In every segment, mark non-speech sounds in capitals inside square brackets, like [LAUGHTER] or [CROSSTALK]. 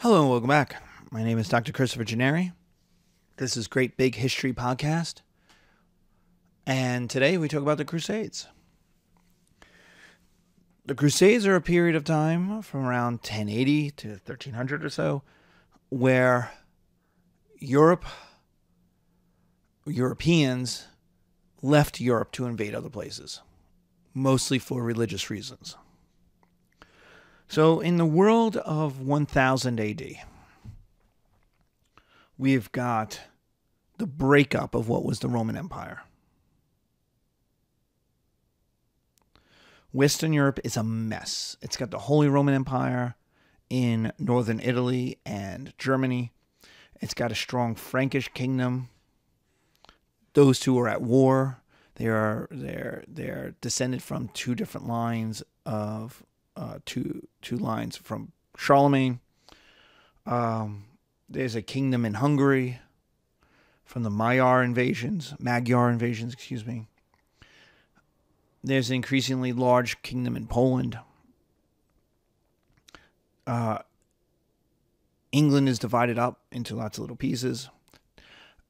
Hello and welcome back. My name is Dr. Christopher Gennari. This is Great Big History Podcast. And today we talk about the Crusades. The Crusades are a period of time from around 1080 to 1300 or so where Europe, Europeans left Europe to invade other places, mostly for religious reasons. So, in the world of 1000 AD, we've got the breakup of what was the Roman Empire. Western Europe is a mess. It's got the Holy Roman Empire in northern Italy and Germany. It's got a strong Frankish kingdom. Those two are at war. They are they're they're descended from two different lines of uh, two two lines from Charlemagne. Um, there's a kingdom in Hungary from the Magyar invasions, Magyar invasions, excuse me. There's an increasingly large kingdom in Poland. Uh, England is divided up into lots of little pieces.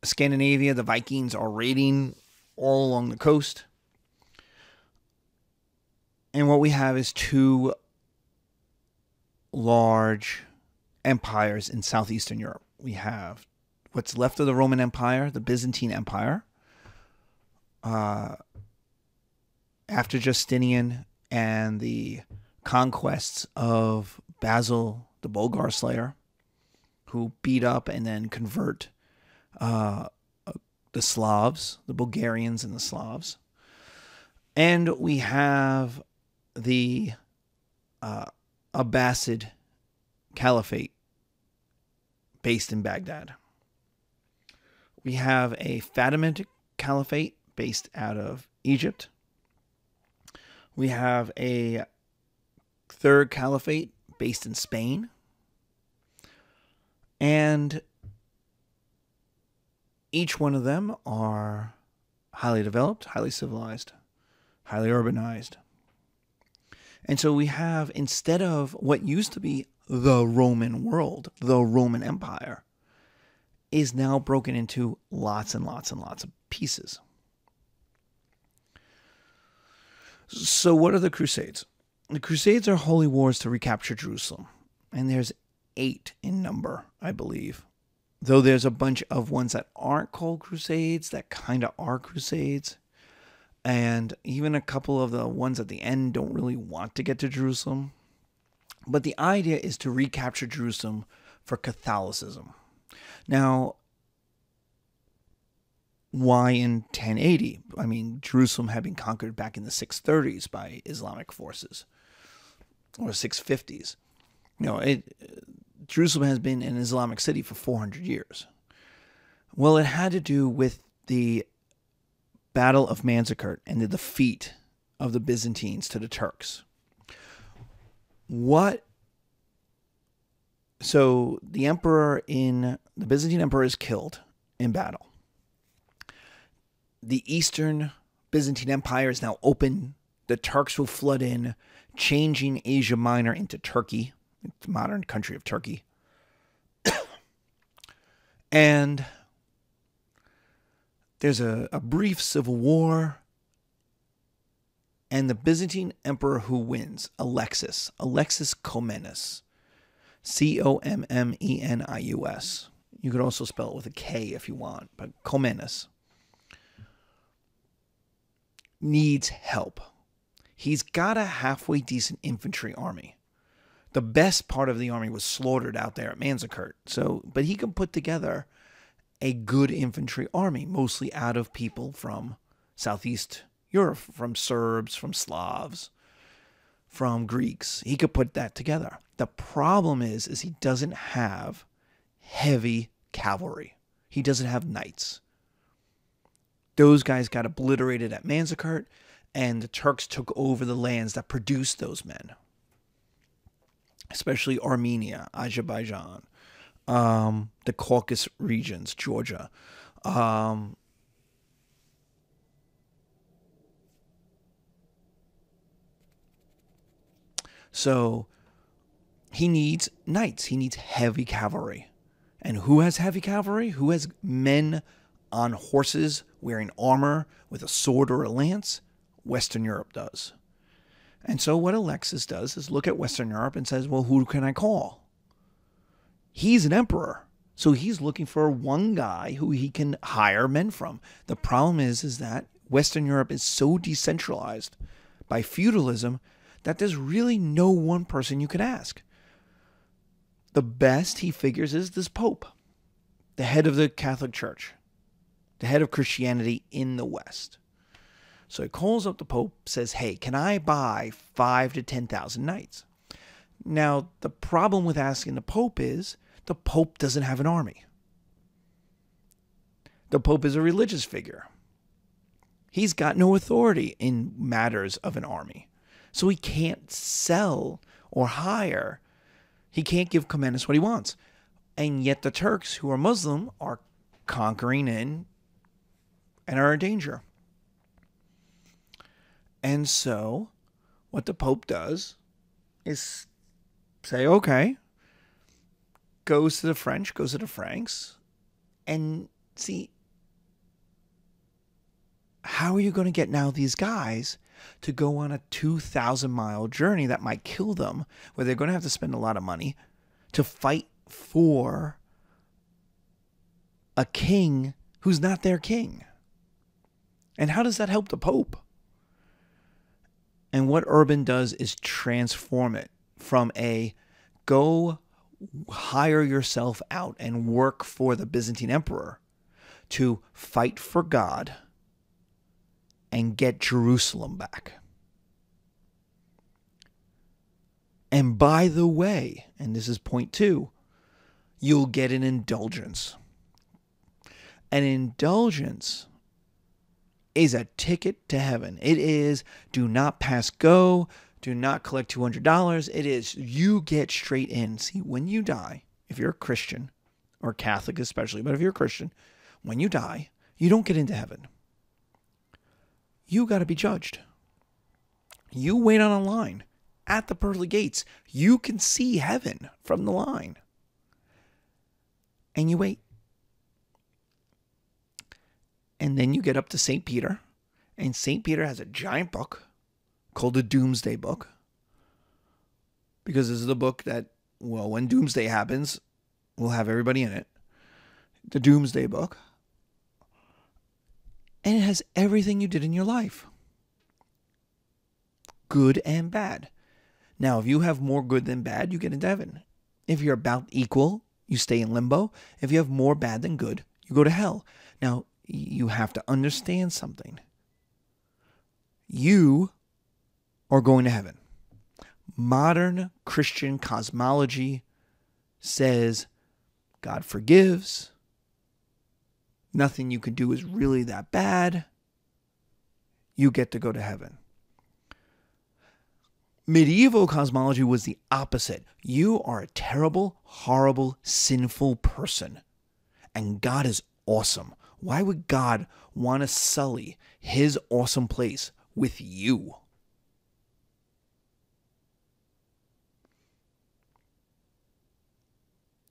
Scandinavia, the Vikings are raiding all along the coast. And what we have is two large empires in southeastern Europe. We have what's left of the Roman Empire, the Byzantine Empire. Uh, after Justinian and the conquests of Basil the Bulgar Slayer, who beat up and then convert uh, the Slavs, the Bulgarians and the Slavs. And we have the uh, Abbasid Caliphate based in Baghdad. We have a Fatimid Caliphate based out of Egypt. We have a third caliphate based in Spain. And each one of them are highly developed, highly civilized, highly urbanized. And so we have, instead of what used to be the Roman world, the Roman Empire, is now broken into lots and lots and lots of pieces. So, what are the Crusades? The Crusades are holy wars to recapture Jerusalem, and there's eight in number, I believe. Though there's a bunch of ones that aren't called Crusades that kind of are Crusades, and even a couple of the ones at the end don't really want to get to Jerusalem. But the idea is to recapture Jerusalem for Catholicism. Now, why in 1080? I mean, Jerusalem had been conquered back in the 630s by Islamic forces or 650s. You know, it, Jerusalem has been an Islamic city for 400 years. Well, it had to do with the Battle of Manzikert and the defeat of the Byzantines to the Turks. What so the emperor in the Byzantine emperor is killed in battle the Eastern Byzantine Empire is now open. The Turks will flood in, changing Asia Minor into Turkey, the modern country of Turkey. [COUGHS] and there's a, a brief civil war. And the Byzantine emperor who wins, Alexis, Alexis Comnenus, C O M M E N I U S. You could also spell it with a K if you want, but Comnenus needs help. He's got a halfway decent infantry army. The best part of the army was slaughtered out there at Manzikert. So, but he can put together a good infantry army, mostly out of people from Southeast Europe, from Serbs, from Slavs, from Greeks. He could put that together. The problem is, is he doesn't have heavy cavalry. He doesn't have knights. Those guys got obliterated at Manzikert, and the Turks took over the lands that produced those men, especially Armenia, Azerbaijan, um, the Caucasus regions, Georgia. Um, so he needs knights, he needs heavy cavalry. And who has heavy cavalry? Who has men on horses wearing armor with a sword or a lance? Western Europe does. And so what Alexis does is look at Western Europe and says, well, who can I call? He's an emperor. So he's looking for one guy who he can hire men from. The problem is, is that Western Europe is so decentralized by feudalism that there's really no one person you could ask. The best he figures is this Pope, the head of the Catholic Church, the head of Christianity in the West. So he calls up the Pope, says, Hey, can I buy five to 10,000 knights? Now, the problem with asking the Pope is the Pope doesn't have an army. The Pope is a religious figure. He's got no authority in matters of an army. So he can't sell or hire. He can't give Comnenus what he wants. And yet the Turks, who are Muslim, are conquering in and are in danger. And so, what the Pope does is say, okay, goes to the French, goes to the Franks, and see, how are you going to get now these guys to go on a 2,000 mile journey that might kill them, where they're going to have to spend a lot of money to fight for a king who's not their king? And how does that help the Pope? And what Urban does is transform it from a go hire yourself out and work for the Byzantine emperor to fight for God and get Jerusalem back. And by the way, and this is point two, you'll get an indulgence. An indulgence is a ticket to heaven. It is do not pass go, do not collect $200. It is you get straight in. See, when you die, if you're a Christian or Catholic especially, but if you're a Christian, when you die, you don't get into heaven. You got to be judged. You wait on a line at the pearly gates. You can see heaven from the line. And you wait. And then you get up to St. Peter, and St. Peter has a giant book called the Doomsday Book. Because this is the book that, well, when Doomsday happens, we'll have everybody in it. The Doomsday Book. And it has everything you did in your life good and bad. Now, if you have more good than bad, you get into heaven. If you're about equal, you stay in limbo. If you have more bad than good, you go to hell. Now, you have to understand something. You are going to heaven. Modern Christian cosmology says God forgives. Nothing you can do is really that bad. You get to go to heaven. Medieval cosmology was the opposite. You are a terrible, horrible, sinful person. And God is awesome. Why would God want to sully his awesome place with you?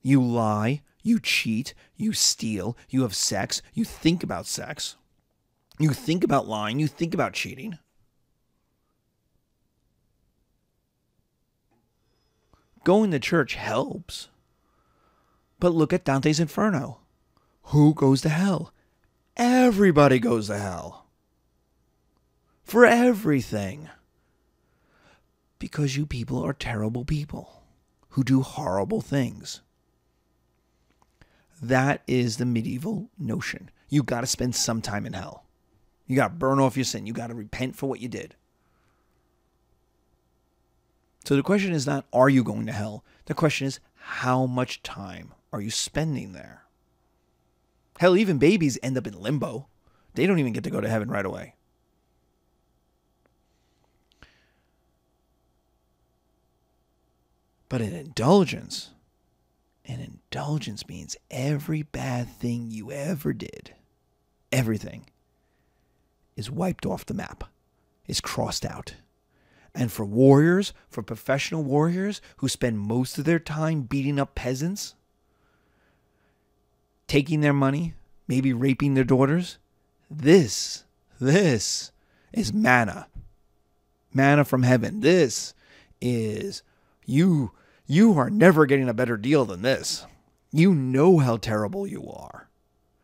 You lie, you cheat, you steal, you have sex, you think about sex, you think about lying, you think about cheating. Going to church helps. But look at Dante's Inferno. Who goes to hell? Everybody goes to hell. For everything. Because you people are terrible people who do horrible things. That is the medieval notion. You got to spend some time in hell. You got to burn off your sin. You got to repent for what you did. So the question is not, are you going to hell? The question is, how much time are you spending there? Hell, even babies end up in limbo. They don't even get to go to heaven right away. But an indulgence, an indulgence means every bad thing you ever did, everything, is wiped off the map, is crossed out. And for warriors, for professional warriors who spend most of their time beating up peasants, taking their money, maybe raping their daughters, this, this is manna. Manna from heaven. This is you you are never getting a better deal than this. You know how terrible you are.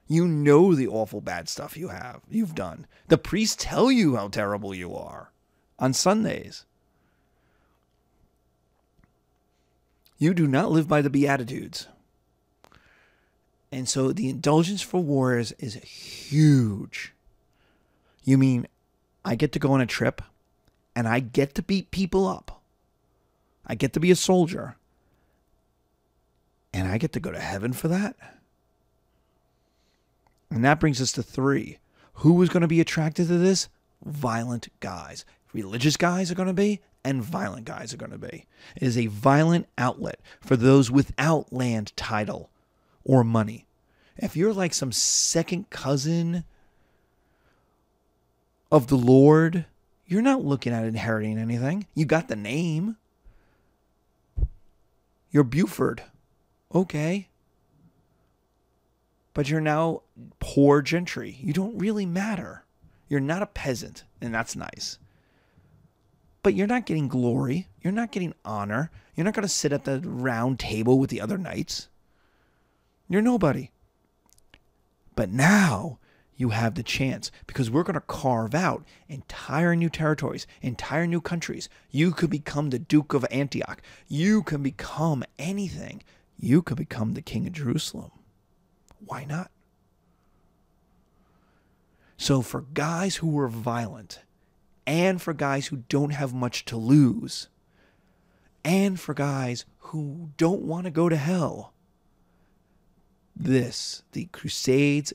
You know the awful bad stuff you have you've done. The priests tell you how terrible you are on Sundays. You do not live by the Beatitudes. And so the indulgence for wars is huge. You mean I get to go on a trip and I get to beat people up? I get to be a soldier and I get to go to heaven for that? And that brings us to three. Who is going to be attracted to this? Violent guys. Religious guys are going to be, and violent guys are going to be. It is a violent outlet for those without land title or money. If you're like some second cousin of the Lord, you're not looking at inheriting anything. You got the name. You're Buford. Okay. But you're now poor gentry. You don't really matter. You're not a peasant, and that's nice. But you're not getting glory. You're not getting honor. You're not going to sit at the round table with the other knights. You're nobody. But now you have the chance because we're going to carve out entire new territories, entire new countries. You could become the Duke of Antioch. You can become anything. You could become the King of Jerusalem. Why not? So, for guys who are violent, and for guys who don't have much to lose, and for guys who don't want to go to hell, this, the Crusades,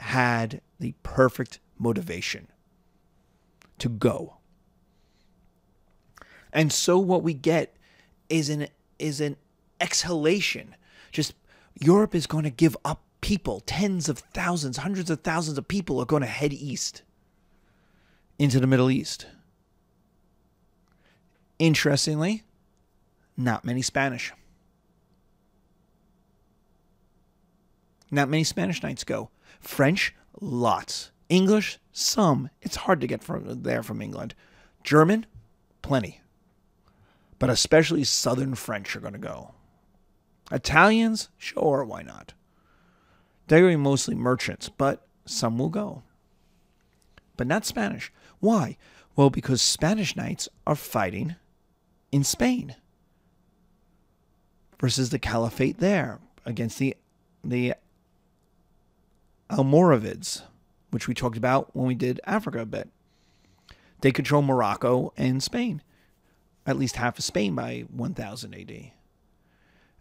had the perfect motivation to go. And so what we get is an is an exhalation. Just Europe is going to give up people, tens of thousands, hundreds of thousands of people are going to head east into the Middle East. Interestingly, not many Spanish. Not many Spanish knights go. French, lots. English, some. It's hard to get from there from England. German, plenty. But especially Southern French are going to go. Italians, sure, why not? They're mostly merchants, but some will go. But not Spanish. Why? Well, because Spanish knights are fighting in Spain versus the caliphate there against the the Almoravids, which we talked about when we did Africa a bit. They control Morocco and Spain, at least half of Spain by 1000 AD.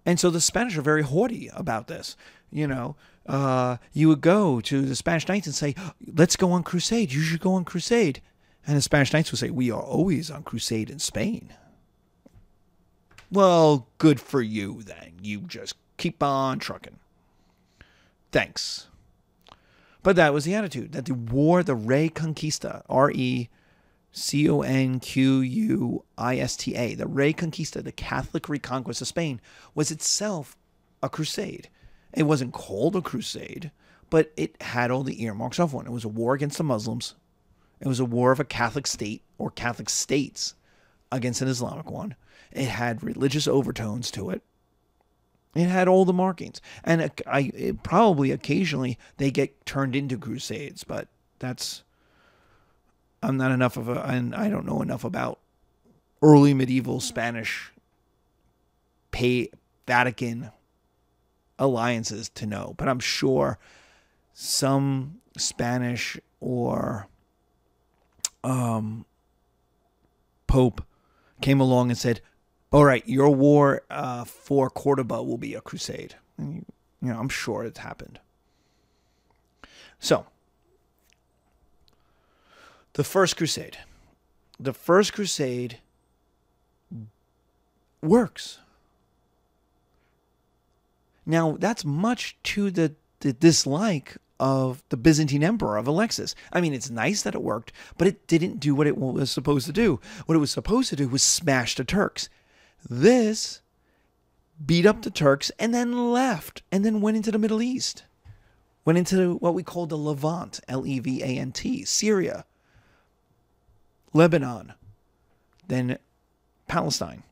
And so the Spanish are very haughty about this. You know, uh, you would go to the Spanish Knights and say, let's go on crusade. You should go on crusade. And the Spanish Knights would say, we are always on crusade in Spain. Well, good for you then. You just keep on trucking. Thanks. But that was the attitude that the war, the Reconquista, R E C O N Q U I S T A, the Reconquista, the Catholic reconquest of Spain, was itself a crusade. It wasn't called a crusade, but it had all the earmarks of one. It was a war against the Muslims. It was a war of a Catholic state or Catholic states against an Islamic one. It had religious overtones to it. It had all the markings, and I probably occasionally they get turned into crusades, but that's I'm not enough of a and I don't know enough about early medieval Spanish pay Vatican alliances to know, but I'm sure some Spanish or um, Pope came along and said, all right, your war uh, for Cordoba will be a crusade. And you, you know, I'm sure it's happened. So, the first crusade. The first crusade works. Now, that's much to the, the dislike of the Byzantine emperor of Alexis. I mean, it's nice that it worked, but it didn't do what it was supposed to do. What it was supposed to do was smash the Turks. This beat up the Turks and then left and then went into the Middle East. Went into what we call the Levant, L E V A N T, Syria, Lebanon, then Palestine.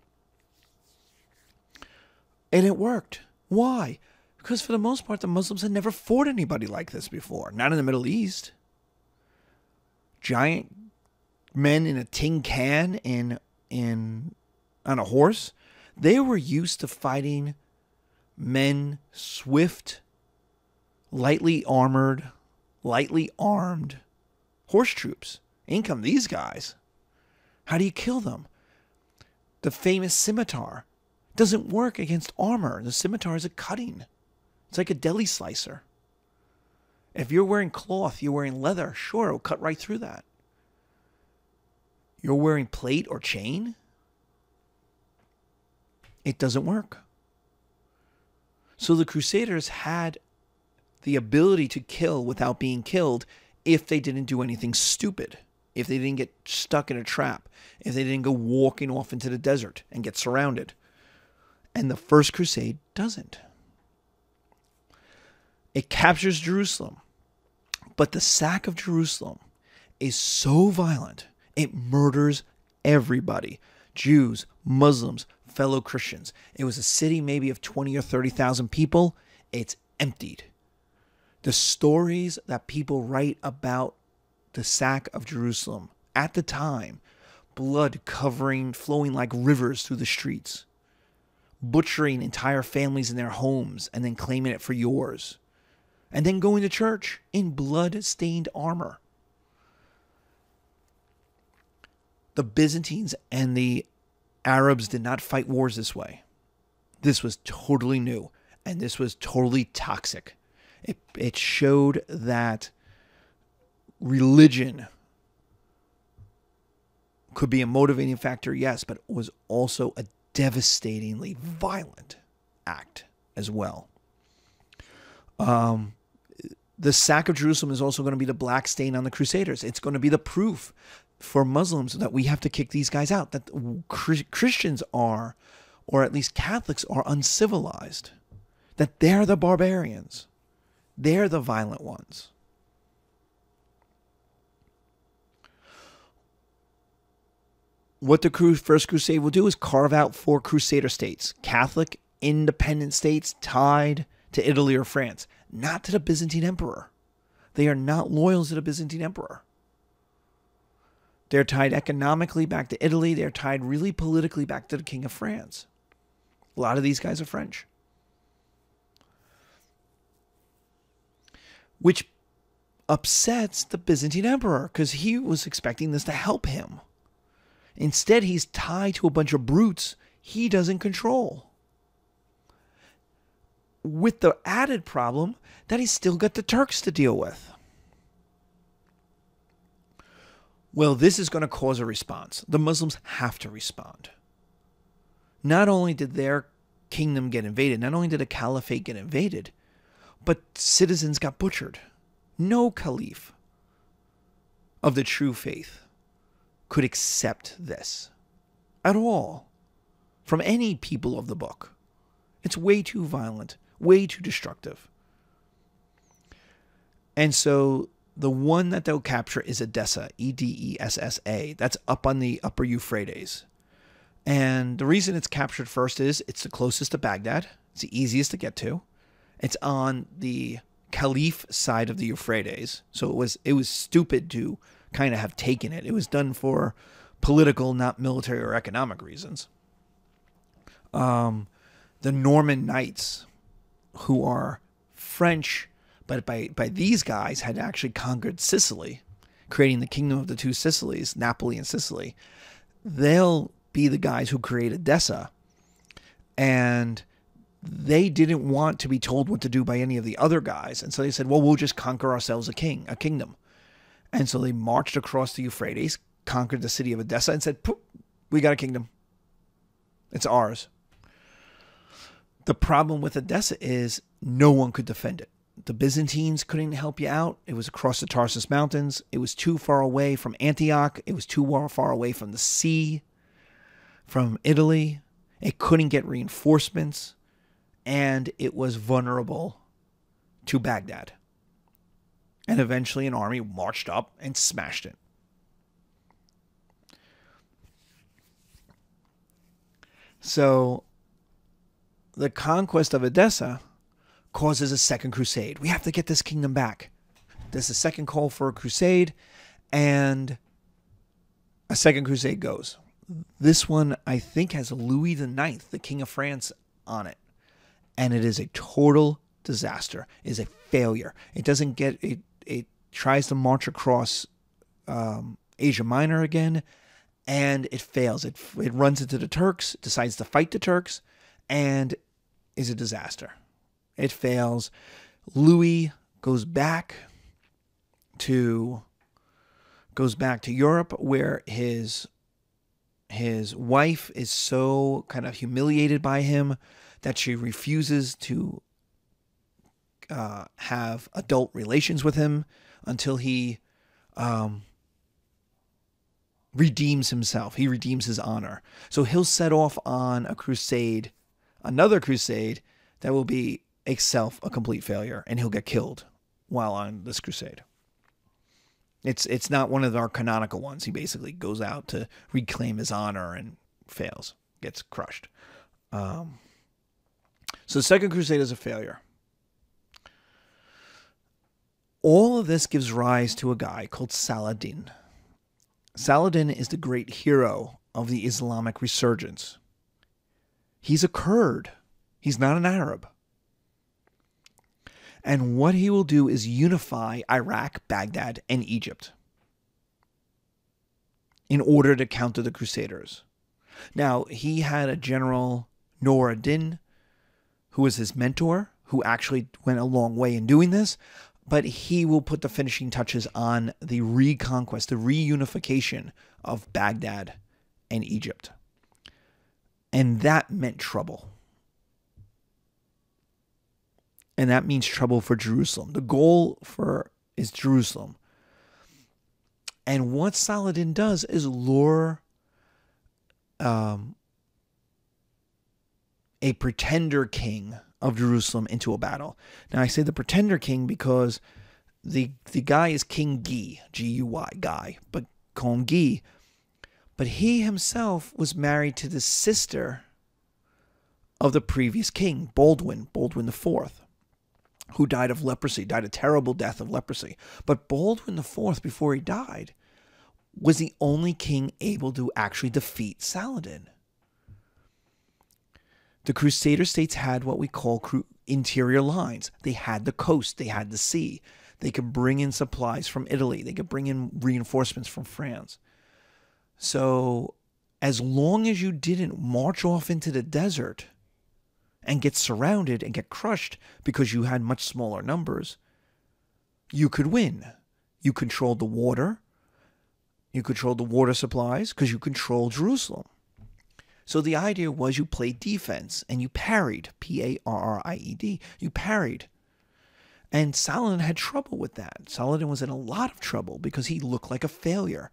And it worked. Why? Because for the most part, the Muslims had never fought anybody like this before, not in the Middle East. Giant men in a tin can in in on a horse. They were used to fighting men swift, lightly armored, lightly armed horse troops. In come these guys. How do you kill them? The famous scimitar doesn't work against armor. The scimitar is a cutting. It's like a deli slicer. If you're wearing cloth, you're wearing leather, sure, it'll cut right through that. You're wearing plate or chain, it doesn't work. So the Crusaders had the ability to kill without being killed if they didn't do anything stupid, if they didn't get stuck in a trap, if they didn't go walking off into the desert and get surrounded. And the First Crusade doesn't. It captures Jerusalem. But the sack of Jerusalem is so violent, it murders everybody Jews, Muslims, fellow Christians. It was a city maybe of 20 or 30,000 people. It's emptied. The stories that people write about the sack of Jerusalem at the time, blood covering, flowing like rivers through the streets, butchering entire families in their homes and then claiming it for yours and then going to church in blood stained armor. The Byzantines and the Arabs did not fight wars this way. This was totally new and this was totally toxic. It, it showed that religion could be a motivating factor, yes, but was also a devastatingly violent act as well. Um, the sack of Jerusalem is also going to be the black stain on the Crusaders. It's going to be the proof for Muslims that we have to kick these guys out, that Christians are, or at least Catholics are uncivilized, that they're the barbarians, they're the violent ones. What the First Crusade will do is carve out four Crusader states Catholic, independent states tied to Italy or France not to the Byzantine emperor. They are not loyal to the Byzantine emperor. They're tied economically back to Italy. They're tied really politically back to the King of France. A lot of these guys are French. Which upsets the Byzantine emperor because he was expecting this to help him. Instead, he's tied to a bunch of brutes he doesn't control with the added problem that he's still got the Turks to deal with. Well, this is going to cause a response. The Muslims have to respond. Not only did their kingdom get invaded, not only did a caliphate get invaded, but citizens got butchered. No caliph of the true faith could accept this at all from any people of the book. It's way too violent way too destructive. And so the one that they'll capture is Edessa, E D E S S A. That's up on the upper Euphrates. And the reason it's captured first is it's the closest to Baghdad, it's the easiest to get to. It's on the Caliph side of the Euphrates. So it was it was stupid to kind of have taken it. It was done for political, not military or economic reasons. Um, the Norman Knights who are French, but by, by these guys had actually conquered Sicily, creating the kingdom of the two Sicilies, Napoli and Sicily. They'll be the guys who create Edessa. And they didn't want to be told what to do by any of the other guys. And so they said, well, we'll just conquer ourselves a king, a kingdom. And so they marched across the Euphrates, conquered the city of Edessa, and said, we got a kingdom. It's ours. The problem with Edessa is no one could defend it. The Byzantines couldn't help you out. It was across the Tarsus Mountains. It was too far away from Antioch. It was too far away from the sea, from Italy. It couldn't get reinforcements. And it was vulnerable to Baghdad. And eventually, an army marched up and smashed it. So, the conquest of Edessa causes a second crusade. We have to get this kingdom back. There's a second call for a crusade, and a second crusade goes. This one, I think, has Louis IX, the King of France, on it. And it is a total disaster. It is a failure. It doesn't get it. It tries to march across um, Asia Minor again, and it fails. It it runs into the Turks, decides to fight the Turks, and is a disaster. It fails. Louis goes back to goes back to Europe where his his wife is so kind of humiliated by him that she refuses to uh, have adult relations with him until he um, redeems himself. He redeems his honor. So he'll set off on a crusade, another crusade that will be itself a complete failure, and he'll get killed while on this crusade. It's it's not one of our canonical ones. He basically goes out to reclaim his honor and fails, gets crushed. Um, so the Second Crusade is a failure. All of this gives rise to a guy called Saladin. Saladin is the great hero of the Islamic resurgence. He's a Kurd. He's not an Arab. And what he will do is unify Iraq, Baghdad, and Egypt in order to counter the Crusaders. Now, he had a general, Nur ad-Din, who was his mentor, who actually went a long way in doing this, but he will put the finishing touches on the reconquest, the reunification of Baghdad and Egypt. And that meant trouble and that means trouble for Jerusalem. The goal for is Jerusalem. And what Saladin does is lure um, a pretender king of Jerusalem into a battle. Now I say the pretender king because the the guy is King Guy, G U Y, guy, but call him Guy. But he himself was married to the sister of the previous king, Baldwin, Baldwin the Fourth who died of leprosy, died a terrible death of leprosy. But Baldwin IV, before he died, was the only king able to actually defeat Saladin. The Crusader states had what we call interior lines. They had the coast, they had the sea. They could bring in supplies from Italy, they could bring in reinforcements from France. So, as long as you didn't march off into the desert and get surrounded and get crushed because you had much smaller numbers, you could win. You controlled the water, you controlled the water supplies because you controlled Jerusalem. So the idea was you played defense and you parried, P A R R I E D. You parried. And Saladin had trouble with that. Saladin was in a lot of trouble because he looked like a failure.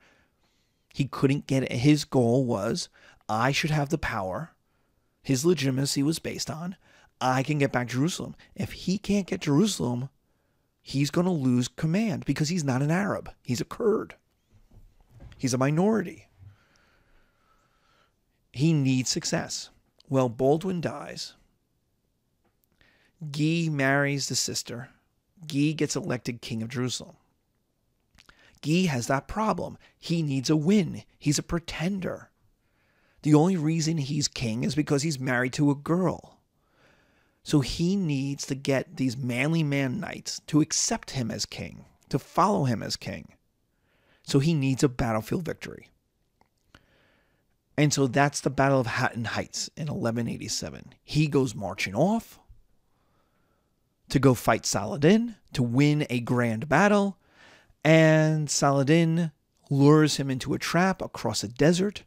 He couldn't get it. His goal was I should have the power his legitimacy was based on I can get back Jerusalem. If he can't get Jerusalem, he's going to lose command because he's not an Arab. He's a Kurd. He's a minority. He needs success. Well, Baldwin dies. Guy marries the sister. Guy gets elected king of Jerusalem. Guy has that problem. He needs a win. He's a pretender. The only reason he's king is because he's married to a girl. So he needs to get these manly man knights to accept him as king, to follow him as king. So he needs a battlefield victory. And so that's the Battle of Hattin Heights in 1187. He goes marching off to go fight Saladin to win a grand battle. And Saladin lures him into a trap across a desert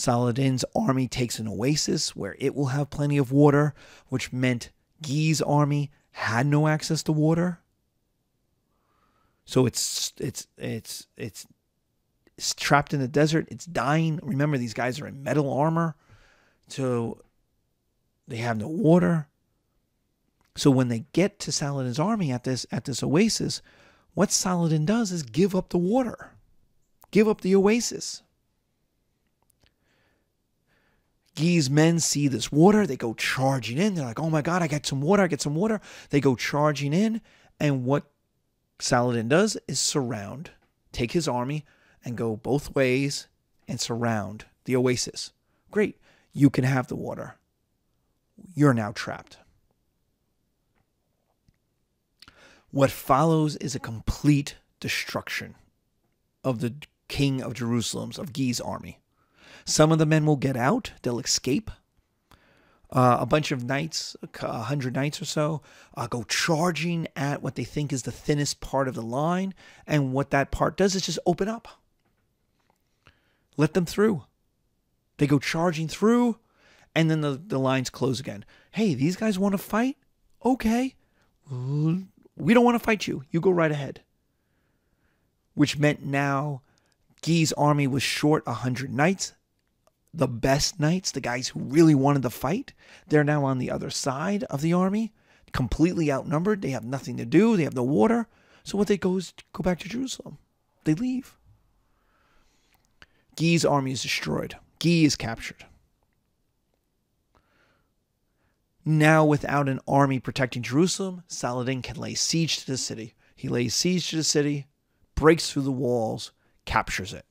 Saladin's army takes an oasis where it will have plenty of water, which meant Guy's army had no access to water. So it's it's it's it's it's trapped in the desert. It's dying. Remember, these guys are in metal armor, so they have no water. So when they get to Saladin's army at this at this oasis, what Saladin does is give up the water, give up the oasis. Guy's men see this water, they go charging in. They're like, "Oh my God, I got some water! I get some water!" They go charging in, and what Saladin does is surround, take his army, and go both ways and surround the oasis. Great, you can have the water. You're now trapped. What follows is a complete destruction of the king of Jerusalem's, of Guy's army. Some of the men will get out, they'll escape. Uh, a bunch of knights, a hundred knights or so, uh, go charging at what they think is the thinnest part of the line. And what that part does is just open up. Let them through. They go charging through, and then the, the lines close again. Hey, these guys want to fight? Okay. We don't want to fight you. You go right ahead. Which meant now Guy's army was short a 100 knights. The best knights, the guys who really wanted to fight, they're now on the other side of the army, completely outnumbered. They have nothing to do. They have no water. So what they go is go back to Jerusalem. They leave. Guy's army is destroyed. Guy is captured. Now, without an army protecting Jerusalem, Saladin can lay siege to the city. He lays siege to the city, breaks through the walls, captures it.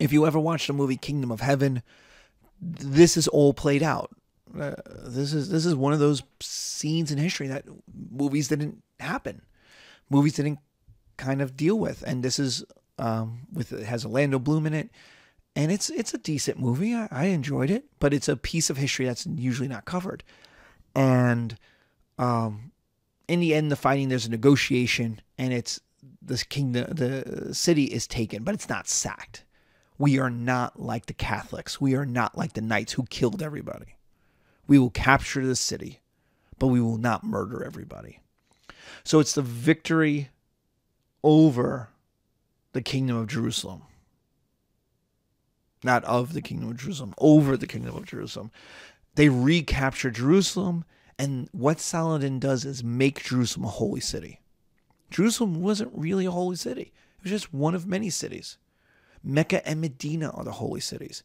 If you ever watched the movie Kingdom of Heaven, this is all played out. Uh, this is this is one of those scenes in history that movies didn't happen. Movies didn't kind of deal with, and this is um, with it has Orlando Bloom in it and it's it's a decent movie. I, I, enjoyed it, but it's a piece of history that's usually not covered. And um, in the end, the fighting there's a negotiation, and it's the kingdom, the city is taken, but it's not sacked. We are not like the Catholics. We are not like the knights who killed everybody. We will capture the city, but we will not murder everybody. So it's the victory over the kingdom of Jerusalem not of the kingdom of Jerusalem, over the kingdom of Jerusalem. They recapture Jerusalem, and what Saladin does is make Jerusalem a holy city. Jerusalem wasn't really a holy city, it was just one of many cities. Mecca and Medina are the holy cities.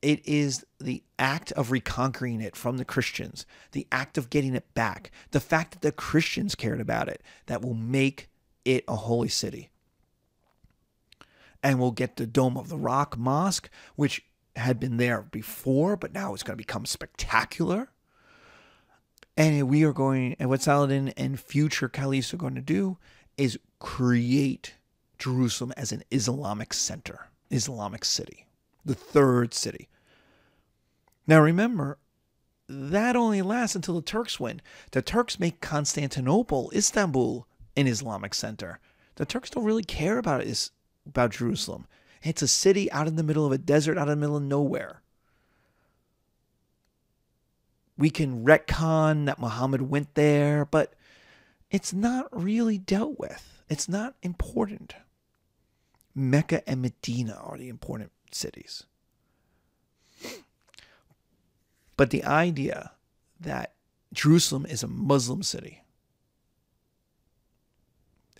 It is the act of reconquering it from the Christians, the act of getting it back, the fact that the Christians cared about it that will make it a holy city and we'll get the Dome of the Rock Mosque, which had been there before, but now it's going to become spectacular. And we are going, and what Saladin and future caliphs are going to do is create Jerusalem as an Islamic center, Islamic city, the third city. Now remember, that only lasts until the Turks win. The Turks make Constantinople, Istanbul, an Islamic center. The Turks don't really care about is about Jerusalem. It's a city out in the middle of a desert, out in the middle of nowhere. We can retcon that Muhammad went there, but it's not really dealt with. It's not important. Mecca and Medina are the important cities. But the idea that Jerusalem is a Muslim city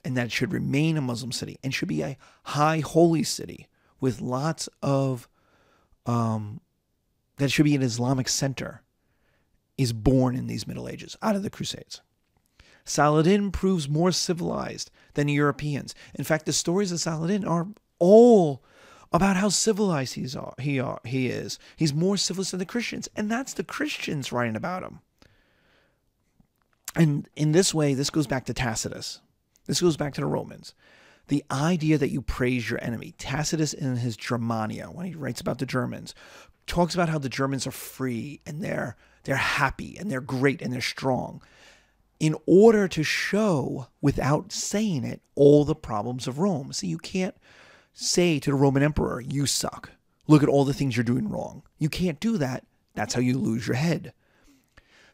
and that it should remain a Muslim city and should be a high holy city with lots of um, that should be an Islamic center is born in these Middle Ages out of the Crusades. Saladin proves more civilized than Europeans. In fact, the stories of Saladin are all about how civilized he's he are, he is. He's more civilized than the Christians, and that's the Christians writing about him. And in this way, this goes back to Tacitus. This goes back to the Romans. The idea that you praise your enemy. Tacitus in his Germania, when he writes about the Germans, talks about how the Germans are free and they're they're happy and they're great and they're strong. In order to show, without saying it, all the problems of Rome. See, you can't say to the Roman emperor, you suck. Look at all the things you're doing wrong. You can't do that. That's how you lose your head.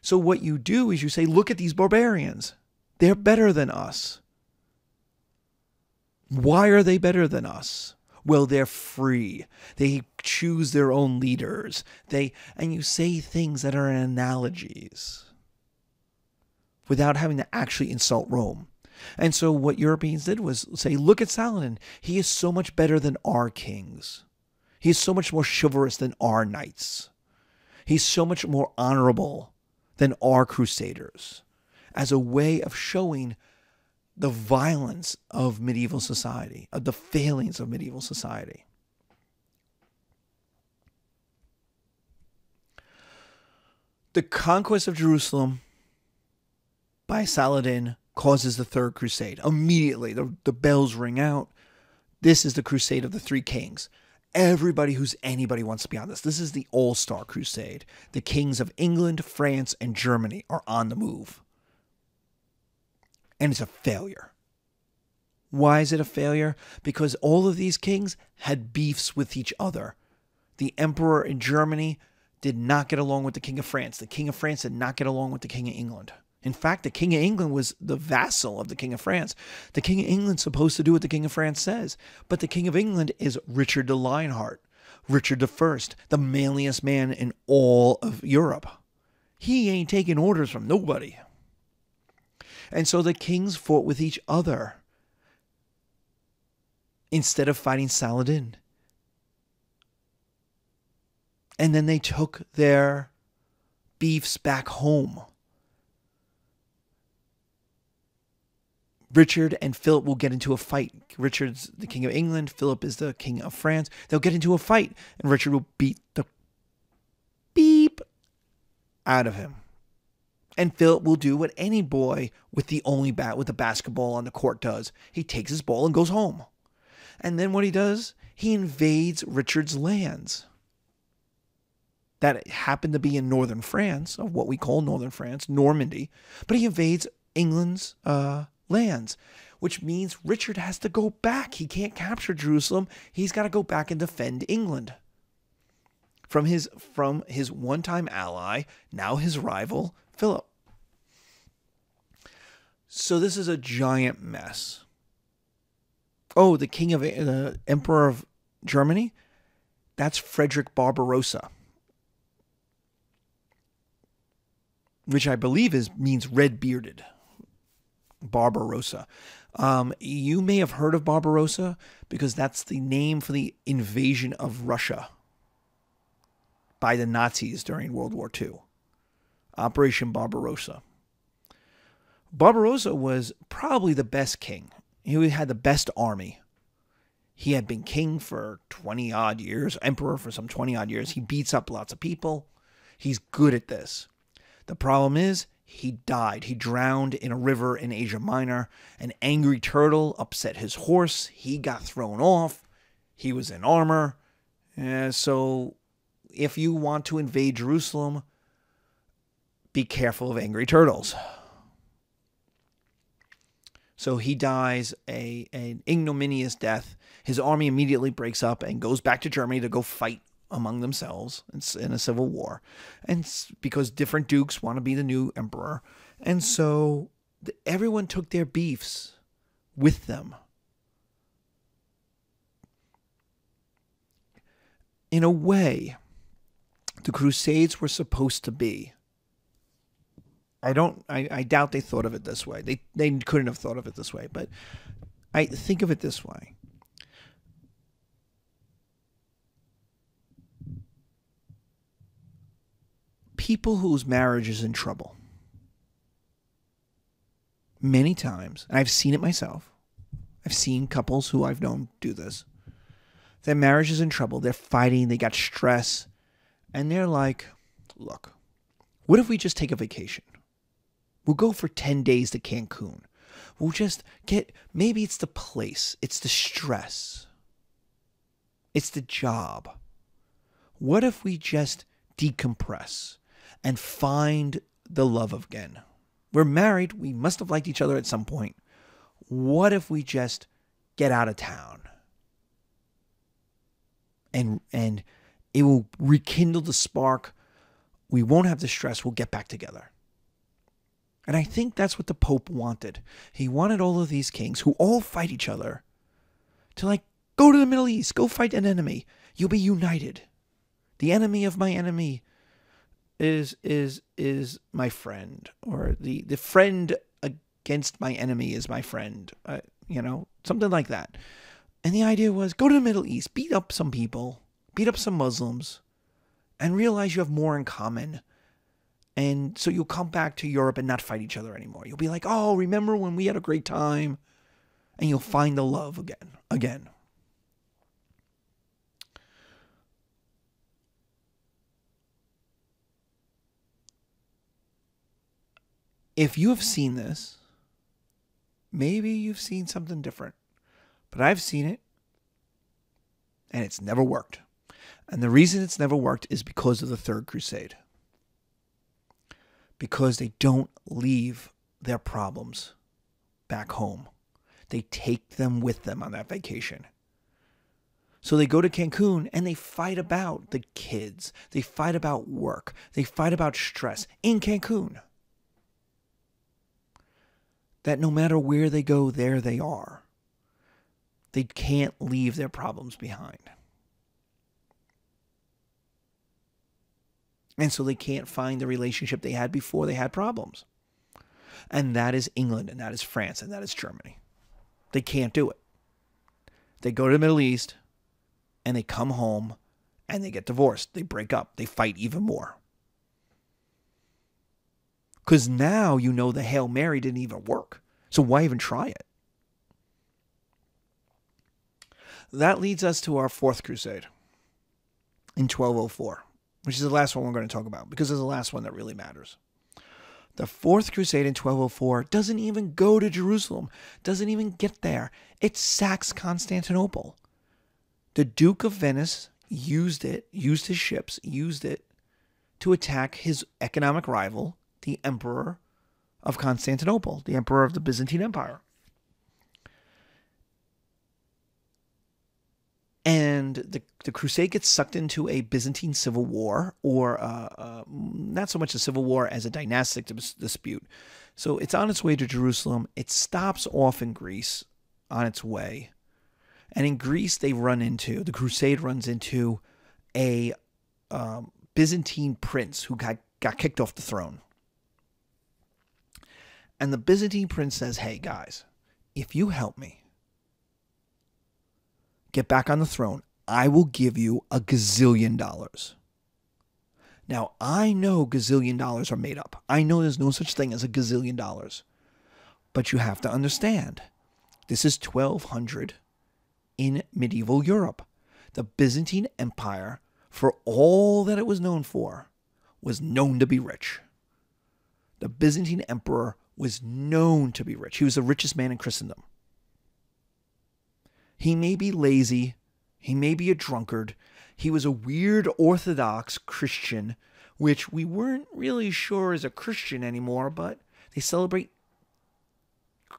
So what you do is you say, look at these barbarians. They're better than us. Why are they better than us? Well, they're free. They choose their own leaders. They and you say things that are analogies without having to actually insult Rome. And so what Europeans did was say, look at Saladin. He is so much better than our kings. He is so much more chivalrous than our knights. He's so much more honorable than our crusaders as a way of showing the violence of medieval society, of the failings of medieval society. The conquest of Jerusalem by Saladin causes the Third Crusade. Immediately, the, the bells ring out. This is the Crusade of the Three Kings. Everybody who's anybody wants to be on this. This is the All Star Crusade. The kings of England, France, and Germany are on the move and it's a failure. Why is it a failure? Because all of these kings had beefs with each other. The emperor in Germany did not get along with the king of France. The king of France did not get along with the king of England. In fact, the king of England was the vassal of the king of France. The king of England's supposed to do what the king of France says, but the king of England is Richard the Lionheart, Richard First, the manliest man in all of Europe. He ain't taking orders from nobody. And so the kings fought with each other instead of fighting Saladin. And then they took their beefs back home. Richard and Philip will get into a fight. Richard's the king of England, Philip is the king of France. They'll get into a fight, and Richard will beat the beep out of him. And Philip will do what any boy with the only bat with a basketball on the court does. He takes his ball and goes home. And then what he does, he invades Richard's lands. That happened to be in northern France, of what we call northern France, Normandy. But he invades England's uh, lands, which means Richard has to go back. He can't capture Jerusalem. He's got to go back and defend England from his from his one-time ally, now his rival, Philip. So this is a giant mess. Oh, the king of the emperor of Germany? That's Frederick Barbarossa. Which I believe is means red bearded. Barbarossa. Um, you may have heard of Barbarossa because that's the name for the invasion of Russia by the Nazis during World War II. Operation Barbarossa. Barbarossa was probably the best king. He had the best army. He had been king for 20 odd years, emperor for some 20 odd years. He beats up lots of people. He's good at this. The problem is, he died. He drowned in a river in Asia Minor. An angry turtle upset his horse. He got thrown off. He was in armor. Uh, so, if you want to invade Jerusalem, be careful of angry turtles. So he dies a an ignominious death. His army immediately breaks up and goes back to Germany to go fight among themselves in a civil war, and because different dukes want to be the new emperor, and so everyone took their beefs with them. In a way, the Crusades were supposed to be. I don't. I, I doubt they thought of it this way. They they couldn't have thought of it this way. But I think of it this way. People whose marriage is in trouble. Many times, and I've seen it myself. I've seen couples who I've known do this. Their marriage is in trouble. They're fighting. They got stress. And they're like, look, what if we just take a vacation? We'll go for 10 days to Cancun. We'll just get, maybe it's the place, it's the stress, it's the job. What if we just decompress and find the love again? We're married, we must have liked each other at some point. What if we just get out of town? And, and it will rekindle the spark. We won't have the stress. We'll get back together. And I think that's what the Pope wanted. He wanted all of these kings who all fight each other to like go to the Middle East, go fight an enemy. You'll be united. The enemy of my enemy is is is my friend, or the the friend against my enemy is my friend. Uh, you know, something like that. And the idea was go to the Middle East, beat up some people, beat up some Muslims, and realize you have more in common. And so you'll come back to Europe and not fight each other anymore. You'll be like, oh, remember when we had a great time? And you'll find the love again. Again. If you have seen this, maybe you've seen something different. But I've seen it, and it's never worked. And the reason it's never worked is because of the Third Crusade. Because they don't leave their problems back home, they take them with them on that vacation. So they go to Cancun and they fight about the kids. They fight about work. They fight about stress in Cancun. That no matter where they go, there they are. They can't leave their problems behind. And so they can't find the relationship they had before they had problems. And that is England, and that is France, and that is Germany. They can't do it. They go to the Middle East and they come home and they get divorced. They break up. They fight even more. Because now you know the Hail Mary didn't even work. So why even try it? That leads us to our fourth crusade in 1204, which is the last one we're going to talk about because it's the last one that really matters. The fourth crusade in 1204 doesn't even go to Jerusalem, doesn't even get there. It sacks Constantinople. The Duke of Venice used it, used his ships, used it to attack his economic rival, the Emperor of Constantinople, the Emperor of the Byzantine Empire. and the, the crusade gets sucked into a Byzantine civil war, or uh, uh, not so much a civil war as a dynastic dispute. So it's on its way to Jerusalem. It stops off in Greece on its way. And in Greece, they run into, the crusade runs into a um, Byzantine prince who got, got kicked off the throne. And the Byzantine prince says, Hey, guys, if you help me, get back on the throne, I will give you a gazillion dollars. Now, I know gazillion dollars are made up. I know there's no such thing as a gazillion dollars. But you have to understand, this is 1200 in medieval Europe. The Byzantine Empire, for all that it was known for, was known to be rich. The Byzantine emperor was known to be rich. He was the richest man in Christendom. He may be lazy, he may be a drunkard, he was a weird Orthodox Christian, which we weren't really sure is a Christian anymore, but they celebrate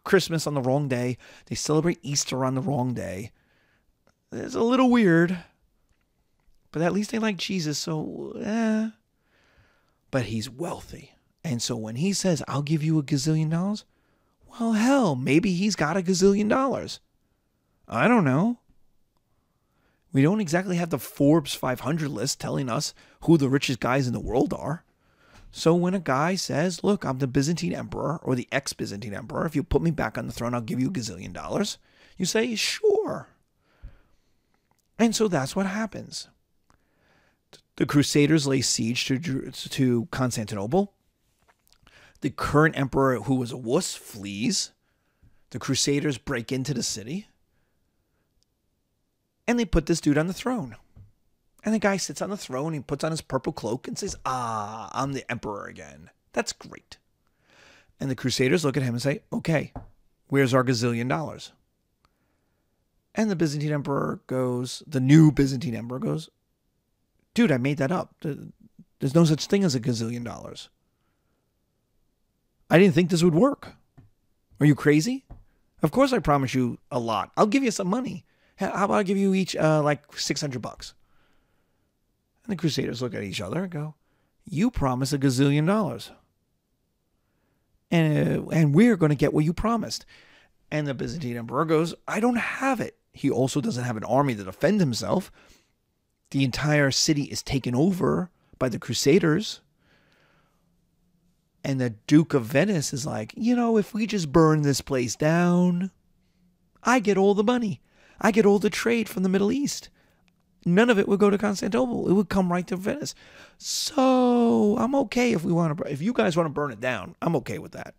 Christmas on the wrong day, they celebrate Easter on the wrong day. It's a little weird, but at least they like Jesus, so eh. But he's wealthy. And so when he says, I'll give you a gazillion dollars, well, hell, maybe he's got a gazillion dollars. I don't know. We don't exactly have the Forbes 500 list telling us who the richest guys in the world are. So when a guy says, Look, I'm the Byzantine emperor or the ex Byzantine emperor, if you put me back on the throne, I'll give you a gazillion dollars, you say, Sure. And so that's what happens. The Crusaders lay siege to, to Constantinople. The current emperor, who was a wuss, flees. The Crusaders break into the city and they put this dude on the throne. And the guy sits on the throne, he puts on his purple cloak and says, Ah, I'm the emperor again. That's great. And the Crusaders look at him and say, Okay, where's our gazillion dollars? And the Byzantine emperor goes, the new Byzantine emperor goes, Dude, I made that up. There's no such thing as a gazillion dollars. I didn't think this would work. Are you crazy? Of course, I promise you a lot. I'll give you some money. How about I give you each uh, like 600 bucks? And the Crusaders look at each other and go, You promise a gazillion dollars. and uh, and we're going to get what you promised. And the Byzantine emperor goes, I don't have it. He also doesn't have an army to defend himself. The entire city is taken over by the Crusaders. And the Duke of Venice is like, you know, if we just burn this place down, I get all the money. I get all the trade from the Middle East. None of it would go to Constantinople. It would come right to Venice. So I'm okay if we want to. If you guys want to burn it down, I'm okay with that.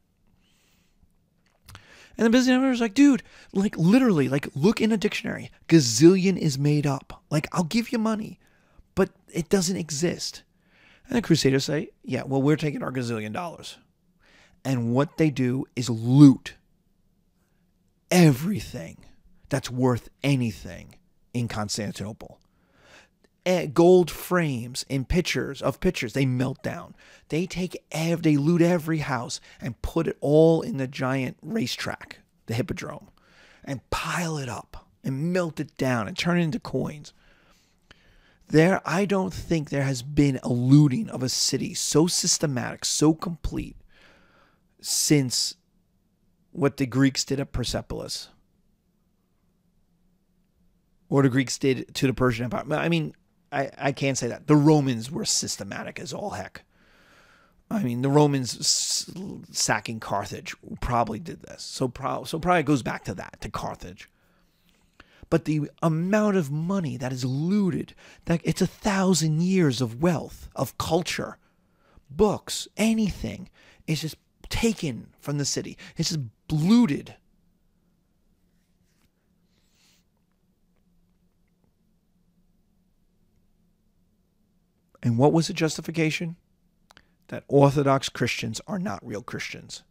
And the business owner is like, dude, like literally, like look in a dictionary. Gazillion is made up. Like I'll give you money, but it doesn't exist. And the Crusaders say, yeah, well, we're taking our gazillion dollars. And what they do is loot everything that's worth anything in Constantinople. Eh, gold frames in pictures of pictures they melt down. They take ev- they loot every house and put it all in the giant racetrack, the hippodrome, and pile it up and melt it down and turn it into coins. There, I don't think there has been a looting of a city so systematic, so complete since what the Greeks did at Persepolis or the Greeks did to the Persian Empire. I mean, I, I can't say that. The Romans were systematic as all heck. I mean, the Romans sacking Carthage probably did this. So, pro- so probably goes back to that, to Carthage. But the amount of money that is looted, that it's a thousand years of wealth, of culture, books, anything, is just taken from the city. It's just looted. And what was the justification? That Orthodox Christians are not real Christians.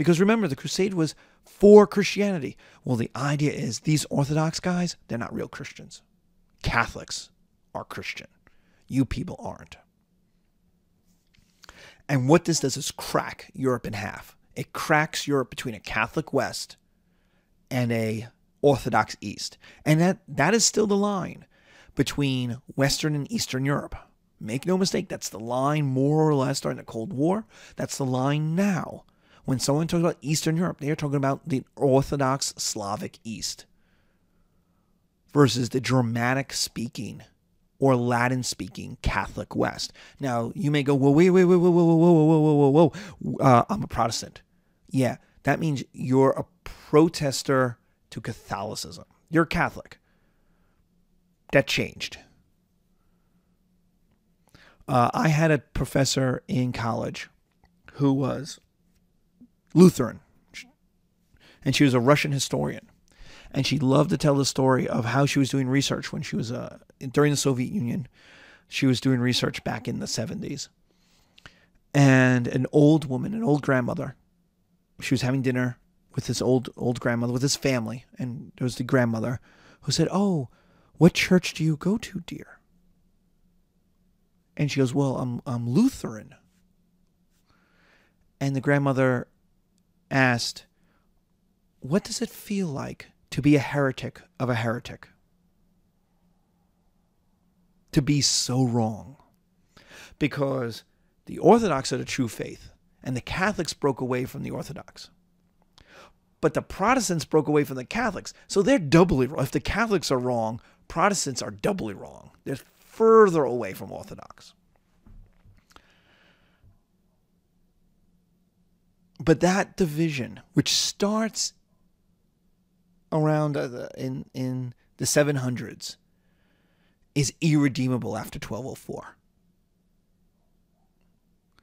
Because remember, the crusade was for Christianity. Well, the idea is these Orthodox guys, they're not real Christians. Catholics are Christian. You people aren't. And what this does is crack Europe in half. It cracks Europe between a Catholic West and a Orthodox East. And that, that is still the line between Western and Eastern Europe. Make no mistake, that's the line more or less during the Cold War. That's the line now. When someone talks about Eastern Europe, they are talking about the Orthodox Slavic East versus the Germanic speaking or Latin speaking Catholic West. Now, you may go, well, wait, wait, wait, whoa, whoa, whoa, whoa, whoa, whoa, whoa, whoa. Uh, I'm a Protestant. Yeah, that means you're a protester to Catholicism. You're Catholic. That changed. Uh, I had a professor in college who was Lutheran, and she was a Russian historian, and she loved to tell the story of how she was doing research when she was uh, during the Soviet Union. She was doing research back in the seventies, and an old woman, an old grandmother, she was having dinner with this old old grandmother with his family, and there was the grandmother who said, "Oh, what church do you go to, dear?" And she goes, Well, I'm, I'm Lutheran. And the grandmother asked, What does it feel like to be a heretic of a heretic? To be so wrong. Because the Orthodox are the true faith, and the Catholics broke away from the Orthodox. But the Protestants broke away from the Catholics, so they're doubly wrong. If the Catholics are wrong, Protestants are doubly wrong. They're further away from Orthodox. But that division, which starts around uh, in in the 700s, is irredeemable after 1204.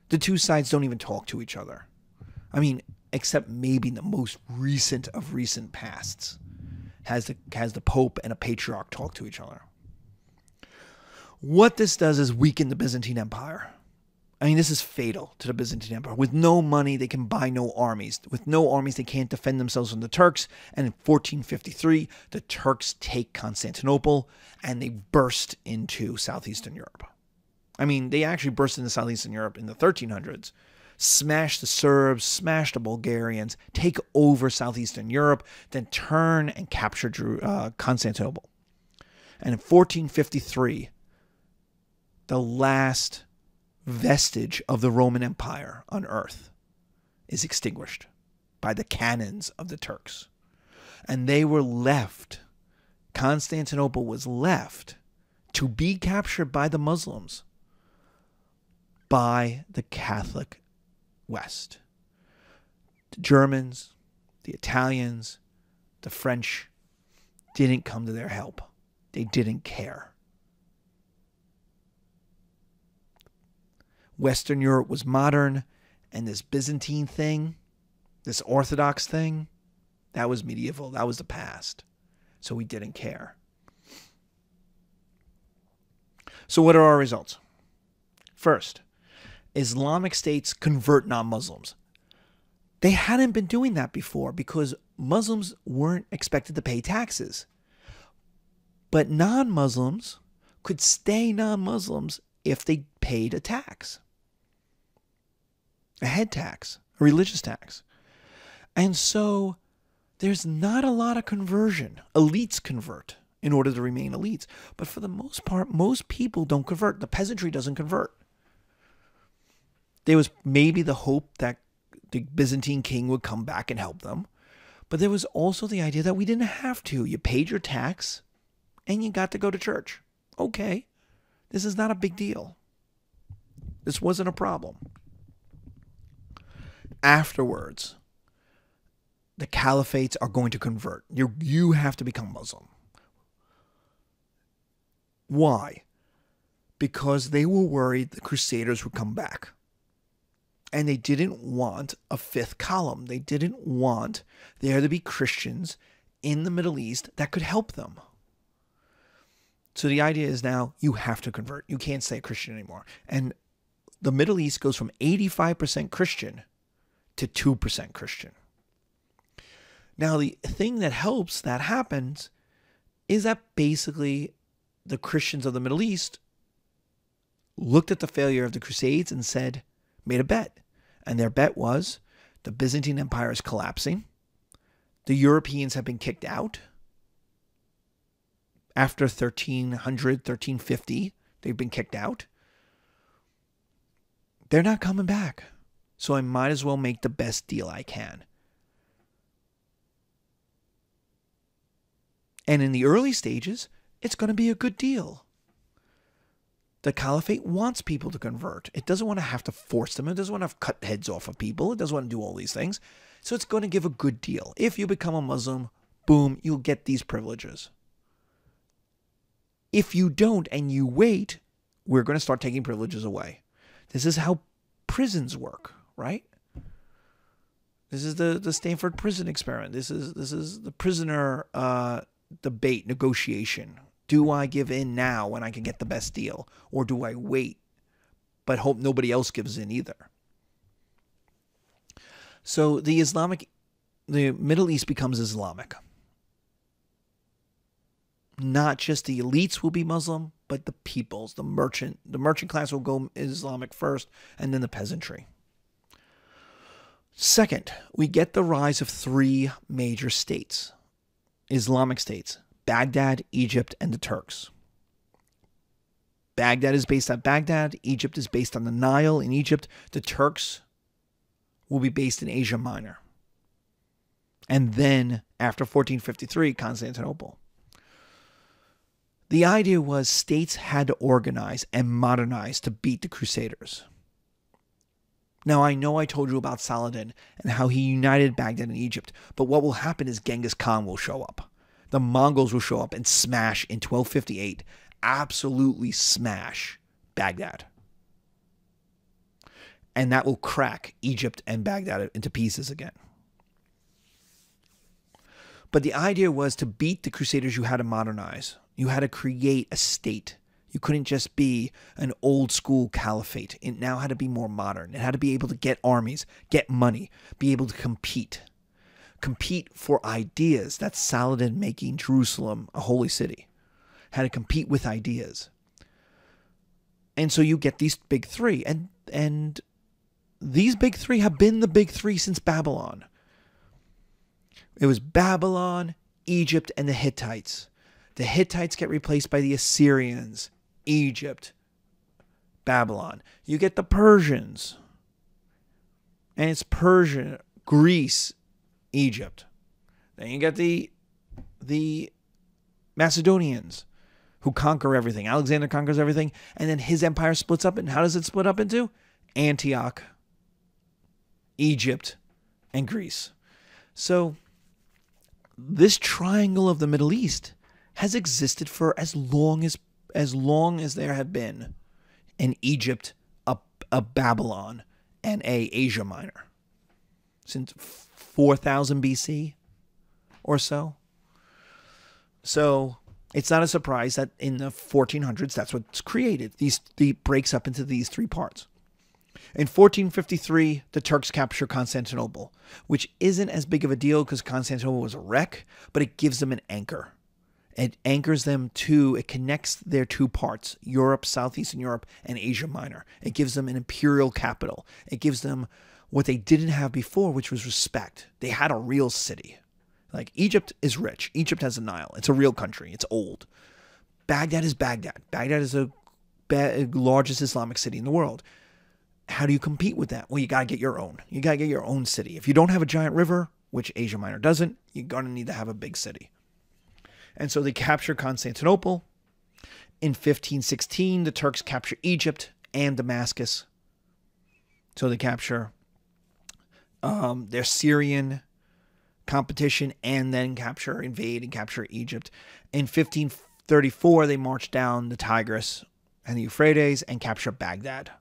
The two sides don't even talk to each other. I mean, except maybe the most recent of recent pasts has the has the Pope and a patriarch talk to each other. What this does is weaken the Byzantine Empire. I mean, this is fatal to the Byzantine Empire. With no money, they can buy no armies. With no armies, they can't defend themselves from the Turks. And in 1453, the Turks take Constantinople and they burst into southeastern Europe. I mean, they actually burst into southeastern Europe in the 1300s, smash the Serbs, smash the Bulgarians, take over southeastern Europe, then turn and capture uh, Constantinople. And in 1453, the last vestige of the Roman Empire on earth is extinguished by the cannons of the Turks. And they were left, Constantinople was left to be captured by the Muslims by the Catholic West. The Germans, the Italians, the French didn't come to their help. They didn't care. Western Europe was modern, and this Byzantine thing, this Orthodox thing, that was medieval. That was the past. So we didn't care. So, what are our results? First, Islamic states convert non Muslims. They hadn't been doing that before because Muslims weren't expected to pay taxes. But non Muslims could stay non Muslims if they paid a tax, a head tax, a religious tax. And so there's not a lot of conversion. Elites convert in order to remain elites. But for the most part, most people don't convert. The peasantry doesn't convert. There was maybe the hope that the Byzantine king would come back and help them. But there was also the idea that we didn't have to. You paid your tax and you got to go to church. Okay. This is not a big deal. This wasn't a problem. Afterwards, the caliphates are going to convert. You you have to become Muslim. Why? Because they were worried the Crusaders would come back. And they didn't want a fifth column. They didn't want there to be Christians in the Middle East that could help them. So the idea is now you have to convert. You can't stay a Christian anymore. And the Middle East goes from 85% Christian to 2% Christian. Now, the thing that helps that happens is that basically the Christians of the Middle East looked at the failure of the Crusades and said, made a bet. And their bet was the Byzantine Empire is collapsing. The Europeans have been kicked out. After 1300, 1350, they've been kicked out. They're not coming back. So I might as well make the best deal I can. And in the early stages, it's going to be a good deal. The caliphate wants people to convert. It doesn't want to have to force them. It doesn't want to cut heads off of people. It doesn't want to do all these things. So it's going to give a good deal. If you become a Muslim, boom, you'll get these privileges. If you don't and you wait, we're going to start taking privileges away. This is how prisons work, right? This is the the Stanford prison experiment. This is this is the prisoner uh, debate negotiation do I give in now when I can get the best deal? Or do I wait but hope nobody else gives in either? So the Islamic, the Middle East becomes Islamic. Not just the elites will be Muslim, but the peoples, the merchant, the merchant class will go Islamic first, and then the peasantry. Second, we get the rise of three major states, Islamic states Baghdad, Egypt, and the Turks. Baghdad is based on Baghdad. Egypt is based on the Nile in Egypt. The Turks will be based in Asia Minor. And then, after 1453, Constantinople. The idea was states had to organize and modernize to beat the Crusaders. Now, I know I told you about Saladin and how he united Baghdad and Egypt, but what will happen is Genghis Khan will show up the Mongols will show up and smash in 1258, absolutely smash Baghdad. And that will crack Egypt and Baghdad into pieces again. But the idea was to beat the Crusaders, you had to modernize. You had to create a state. You couldn't just be an old school caliphate. It now had to be more modern. It had to be able to get armies, get money, be able to compete compete for ideas. That's Saladin making Jerusalem a holy city. Had to compete with ideas. And so you get these big three. And and these big three have been the big three since Babylon. It was Babylon, Egypt, and the Hittites. The Hittites get replaced by the Assyrians, Egypt, Babylon. You get the Persians, and it's Persia, Greece, Egypt. Then you get the the Macedonians who conquer everything. Alexander conquers everything, and then his empire splits up. And how does it split up into? Antioch, Egypt, and Greece. So this triangle of the Middle East has existed for as long as as long as there have been an Egypt, a, a Babylon, and a Asia Minor. Since 4000 BC or so. So it's not a surprise that in the 1400s that's what's created. These the breaks up into these three parts. In 1453, the Turks capture Constantinople, which isn't as big of a deal because Constantinople was a wreck, but it gives them an anchor. It anchors them to, it connects their two parts, Europe, Southeastern Europe, and Asia Minor. It gives them an imperial capital. It gives them what they didn't have before, which was respect. They had a real city. Like Egypt is rich. Egypt has a Nile. It's a real country. It's old. Baghdad is Baghdad. Baghdad is the largest Islamic city in the world. How do you compete with that? Well, you got to get your own. You got to get your own city. If you don't have a giant river, which Asia Minor doesn't, you're going to need to have a big city. And so they capture Constantinople. In 1516, the Turks capture Egypt and Damascus. So they capture um, their Syrian competition and then capture, invade, and capture Egypt. In 1534, they march down the Tigris and the Euphrates and capture Baghdad,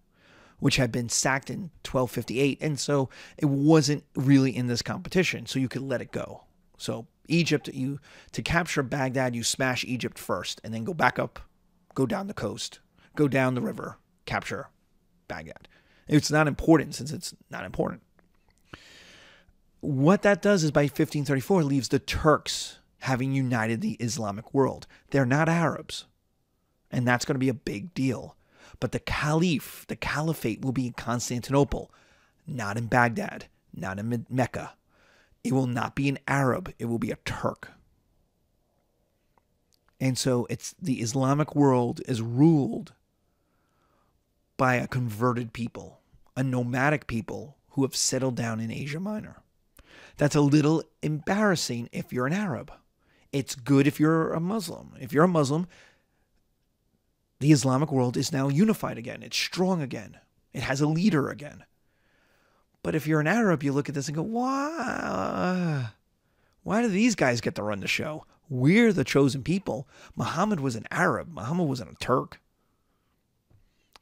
which had been sacked in 1258. And so it wasn't really in this competition, so you could let it go. So Egypt, you to capture Baghdad, you smash Egypt first, and then go back up, go down the coast, go down the river, capture Baghdad. It's not important since it's not important. What that does is by 1534 leaves the Turks having united the Islamic world. They're not Arabs. And that's going to be a big deal. But the Caliph, the Caliphate, will be in Constantinople, not in Baghdad, not in Mecca. It will not be an Arab, it will be a Turk. And so it's the Islamic world is ruled by a converted people, a nomadic people who have settled down in Asia Minor. That's a little embarrassing if you're an Arab. It's good if you're a Muslim. If you're a Muslim, the Islamic world is now unified again. It's strong again. It has a leader again. But if you're an Arab, you look at this and go, why? Why do these guys get to run the show? We're the chosen people. Muhammad was an Arab. Muhammad wasn't a Turk.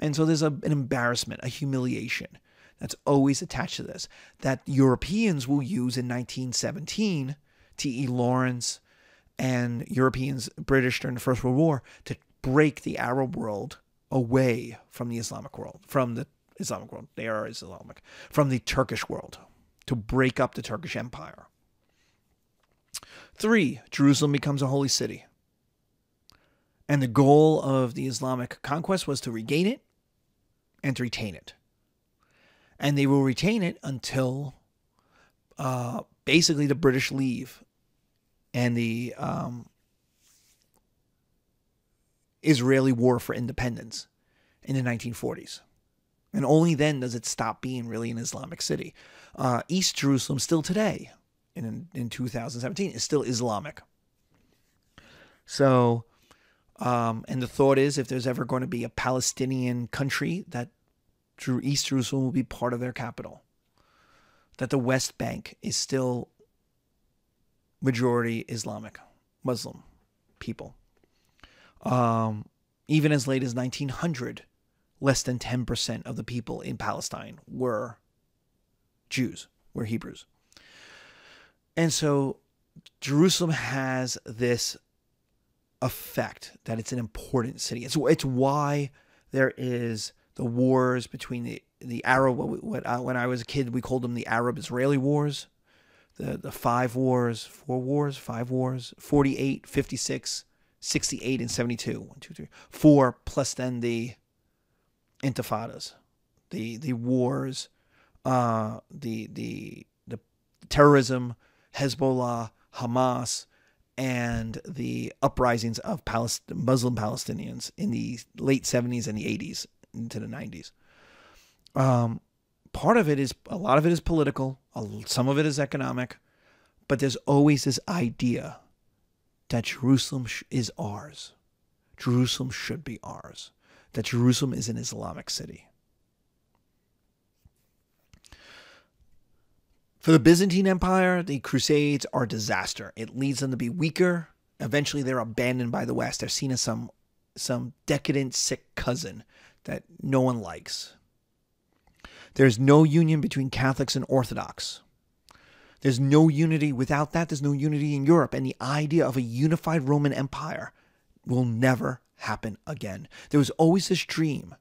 And so there's a, an embarrassment, a humiliation that's always attached to this that Europeans will use in 1917, T.E. Lawrence and Europeans, British during the First World War, to break the Arab world away from the Islamic world, from the Islamic world. They are Islamic, from the Turkish world, to break up the Turkish Empire. Three, Jerusalem becomes a holy city. And the goal of the Islamic conquest was to regain it and to retain it and they will retain it until uh, basically the British leave and the um, Israeli War for Independence in the 1940s. And only then does it stop being really an Islamic city. Uh, East Jerusalem, still today, in, in 2017, is still Islamic. So, um, and the thought is if there's ever going to be a Palestinian country that East Jerusalem will be part of their capital. That the West Bank is still majority Islamic, Muslim people. Um, even as late as 1900, less than 10% of the people in Palestine were Jews, were Hebrews. And so Jerusalem has this effect that it's an important city. It's, it's why there is the wars between the the Arab what, uh, when I was a kid we called them the Arab Israeli wars the the five wars four wars five wars 48 56 68 and 72 one two three four plus then the intifadas the the wars uh the the the terrorism Hezbollah Hamas and the uprisings of Palest- Muslim Palestinians in the late 70s and the 80s into the 90s. Um, part of it is a lot of it is political, some of it is economic, but there's always this idea that Jerusalem is ours. Jerusalem should be ours. That Jerusalem is an Islamic city. For the Byzantine Empire, the Crusades are a disaster. It leads them to be weaker. Eventually, they're abandoned by the West. They're seen as some some decadent, sick cousin that no one likes. There's no union between Catholics and Orthodox. There's no unity. Without that, there's no unity in Europe. And the idea of a unified Roman Empire will never happen again. There was always this dream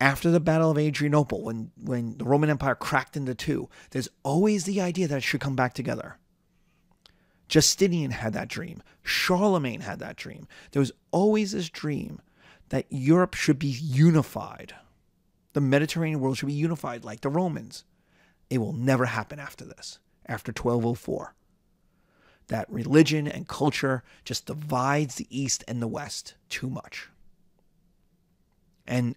after the Battle of Adrianople, when, when the Roman Empire cracked into two, there's always the idea that it should come back together. Justinian had that dream. Charlemagne had that dream. There was always this dream that Europe should be unified. The Mediterranean world should be unified like the Romans. It will never happen after this, after 1204. That religion and culture just divides the East and the West too much. And,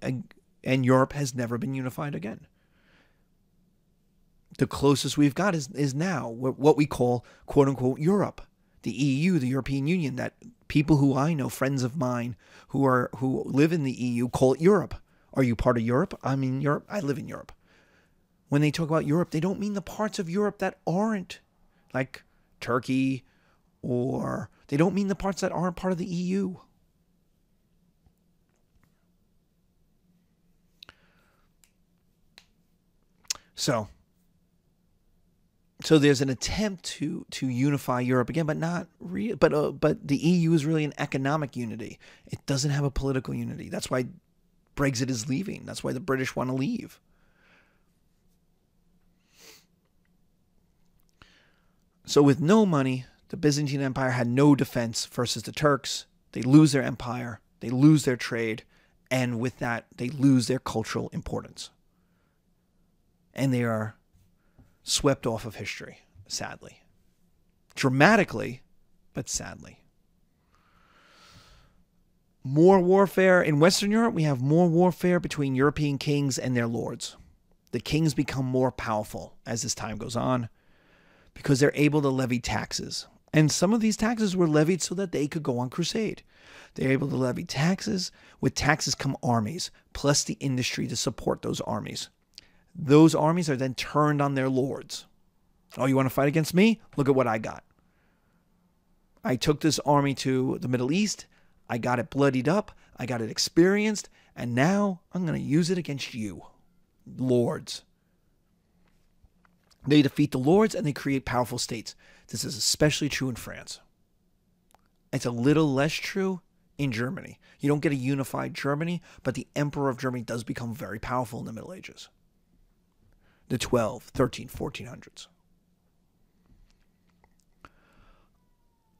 and Europe has never been unified again. The closest we've got is, is now what we call quote unquote Europe, the EU, the European Union, that people who I know, friends of mine who are who live in the EU call it Europe. Are you part of Europe? I'm in Europe. I live in Europe. When they talk about Europe, they don't mean the parts of Europe that aren't like Turkey or they don't mean the parts that aren't part of the EU. So, so there's an attempt to to unify Europe again, but not real. But uh, but the EU is really an economic unity. It doesn't have a political unity. That's why Brexit is leaving. That's why the British want to leave. So with no money, the Byzantine Empire had no defense versus the Turks. They lose their empire, they lose their trade, and with that, they lose their cultural importance and they are swept off of history, sadly. Dramatically, but sadly. More warfare in Western Europe, we have more warfare between European kings and their lords. The kings become more powerful as this time goes on because they're able to levy taxes. And some of these taxes were levied so that they could go on crusade. They're able to levy taxes. With taxes come armies, plus the industry to support those armies. Those armies are then turned on their lords. Oh, you want to fight against me? Look at what I got. I took this army to the Middle East. I got it bloodied up. I got it experienced. And now I'm going to use it against you, lords. They defeat the lords and they create powerful states. This is especially true in France. It's a little less true in Germany. You don't get a unified Germany, but the Emperor of Germany does become very powerful in the Middle Ages the 12, 13, 1400s.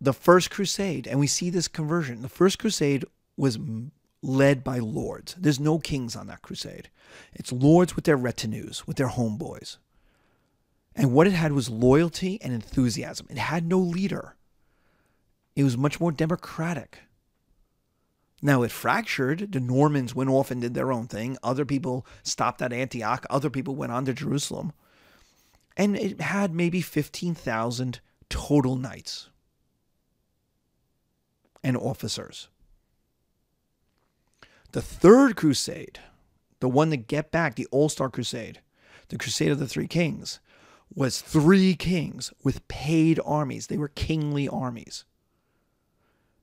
The First Crusade, and we see this conversion. The First Crusade was led by lords. There's no kings on that crusade. It's lords with their retinues, with their homeboys. And what it had was loyalty and enthusiasm. It had no leader. It was much more democratic. Now it fractured. The Normans went off and did their own thing. Other people stopped at Antioch. Other people went on to Jerusalem. And it had maybe 15,000 total knights and officers. The third crusade, the one to get back, the All Star Crusade, the Crusade of the Three Kings, was three kings with paid armies. They were kingly armies.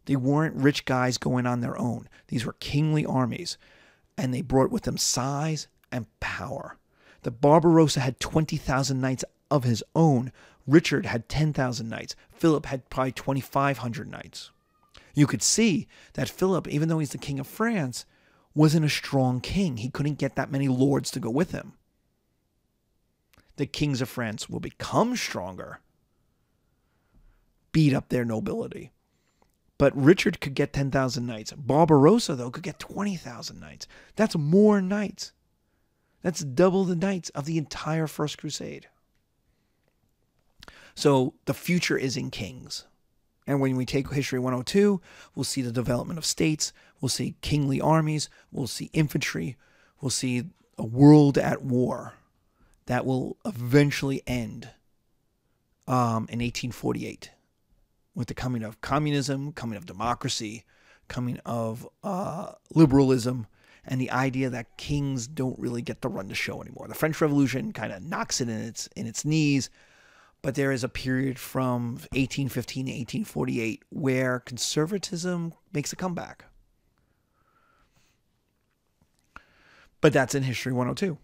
They weren't rich guys going on their own. These were kingly armies, and they brought with them size and power. The Barbarossa had 20,000 knights of his own. Richard had 10,000 knights. Philip had probably 2,500 knights. You could see that Philip, even though he's the king of France, wasn't a strong king. He couldn't get that many lords to go with him. The kings of France will become stronger, beat up their nobility. But Richard could get 10,000 knights. Barbarossa, though, could get 20,000 knights. That's more knights. That's double the knights of the entire First Crusade. So the future is in kings. And when we take History 102, we'll see the development of states, we'll see kingly armies, we'll see infantry, we'll see a world at war that will eventually end um, in 1848 with the coming of communism, coming of democracy, coming of uh, liberalism, and the idea that kings don't really get to run the show anymore. The French Revolution kind of knocks it in its in its knees, but there is a period from 1815 to 1848 where conservatism makes a comeback. But that's in History 102.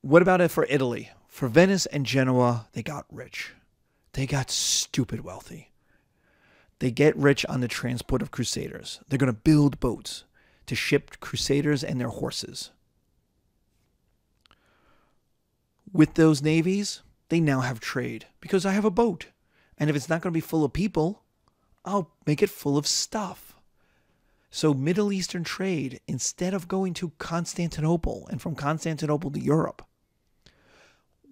What about it for Italy? For Venice and Genoa, they got rich. They got stupid wealthy. They get rich on the transport of crusaders. They're going to build boats to ship crusaders and their horses. With those navies, they now have trade because I have a boat. And if it's not going to be full of people, I'll make it full of stuff. So, Middle Eastern trade, instead of going to Constantinople and from Constantinople to Europe,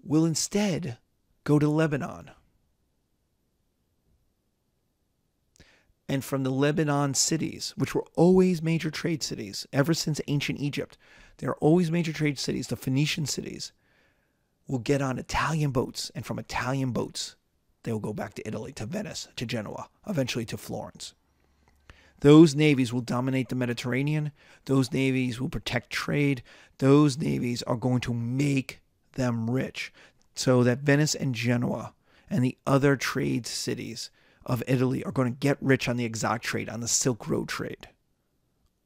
will instead go to Lebanon. And from the Lebanon cities, which were always major trade cities ever since ancient Egypt, they are always major trade cities, the Phoenician cities, will get on Italian boats. And from Italian boats, they will go back to Italy, to Venice, to Genoa, eventually to Florence. Those navies will dominate the Mediterranean. Those navies will protect trade. Those navies are going to make them rich so that Venice and Genoa and the other trade cities of Italy are going to get rich on the exact trade, on the Silk Road trade,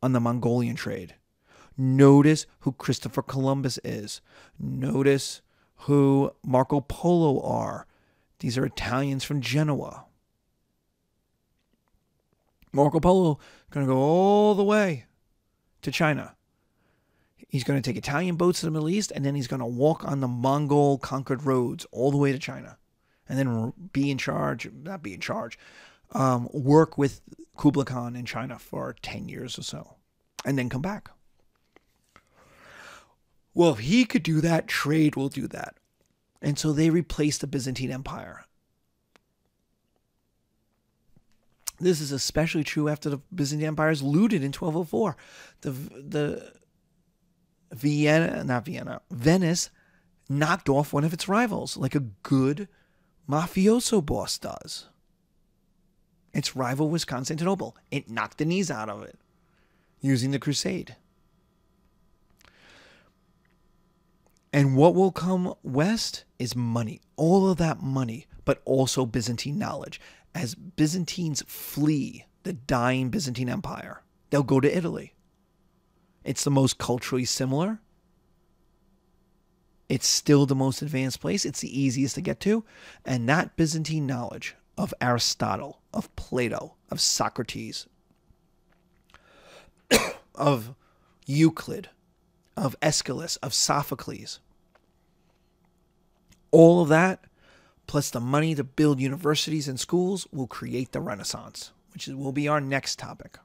on the Mongolian trade. Notice who Christopher Columbus is. Notice who Marco Polo are. These are Italians from Genoa. Marco Polo going to go all the way to China. He's going to take Italian boats to the Middle East, and then he's going to walk on the Mongol conquered roads all the way to China, and then be in charge, not be in charge, um, work with Kublai Khan in China for 10 years or so, and then come back. Well, if he could do that, trade will do that. And so they replaced the Byzantine Empire. This is especially true after the Byzantine Empire is looted in 1204. The the Vienna, not Vienna, Venice knocked off one of its rivals like a good mafioso boss does. Its rival was Constantinople. It knocked the knees out of it using the crusade. And what will come west is money. All of that money, but also Byzantine knowledge as Byzantines flee the dying Byzantine Empire, they'll go to Italy. It's the most culturally similar. It's still the most advanced place. It's the easiest to get to. And that Byzantine knowledge of Aristotle, of Plato, of Socrates, [COUGHS] of Euclid, of Aeschylus, of Sophocles, all of that plus the money to build universities and schools will create the Renaissance, which will be our next topic.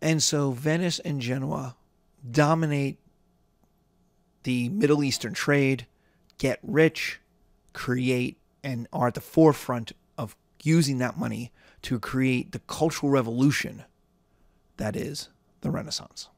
And so Venice and Genoa dominate the Middle Eastern trade, get rich, create, and are at the forefront of using that money to create the cultural revolution that is the Renaissance.